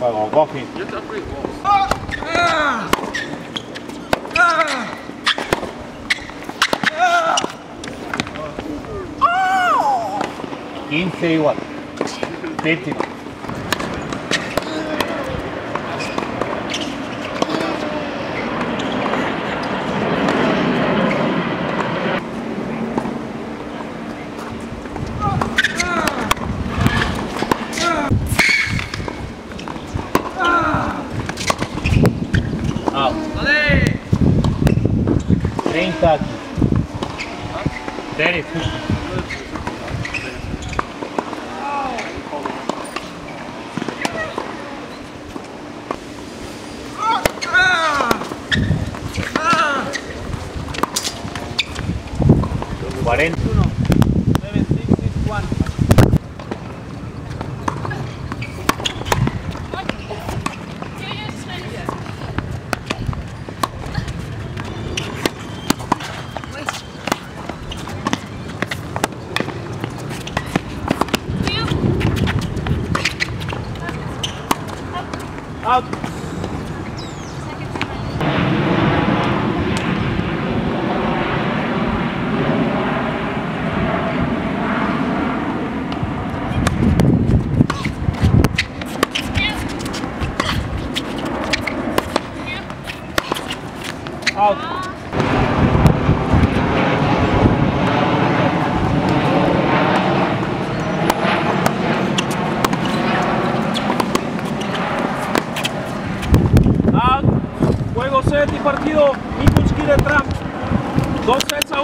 发红包去！啊！啊！啊！啊！一十五，对的。Vem, Tati. Sério? Quarenta. Out. Out. set este y partido Mikulski de Trump. Dos sets a uno.